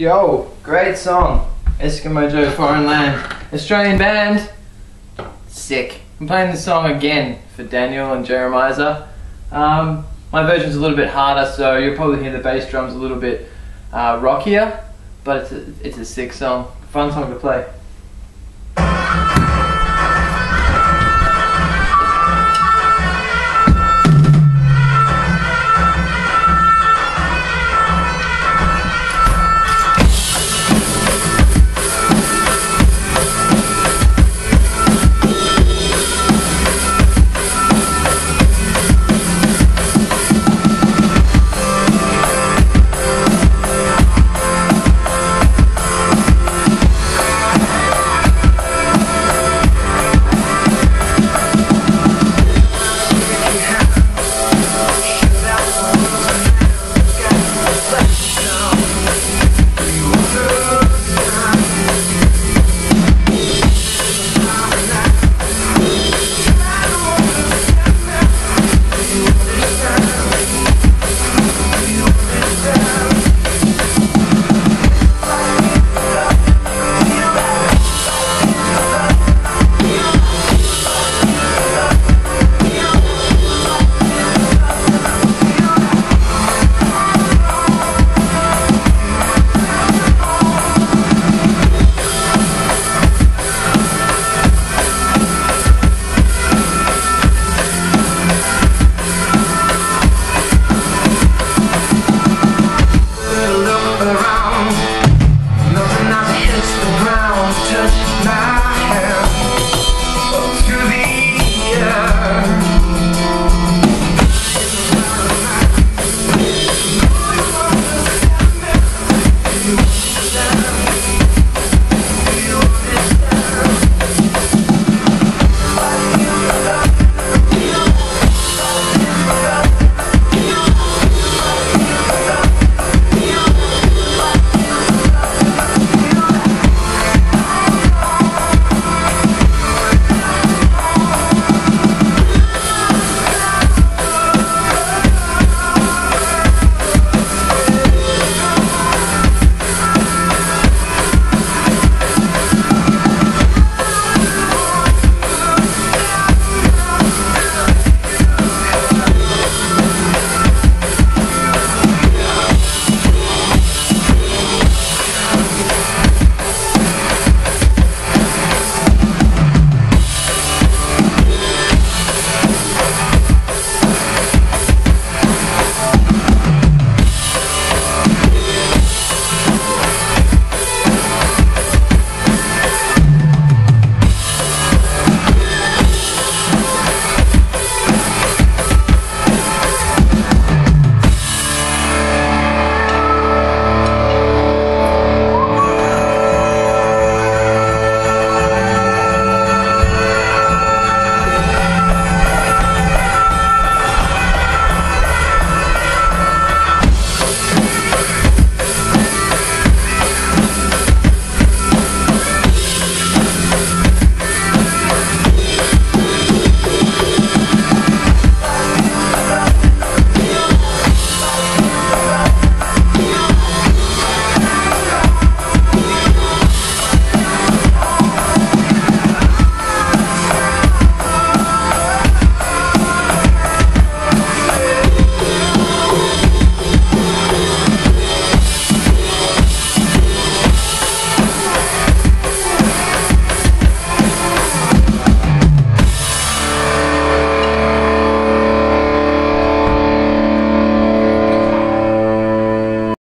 Yo, great song. Eskimo Joe Foreign Land. Australian band. Sick. I'm playing this song again for Daniel and Jeremiah. Um, my version's a little bit harder, so you'll probably hear the bass drums a little bit uh, rockier, but it's a, it's a sick song. Fun song to play.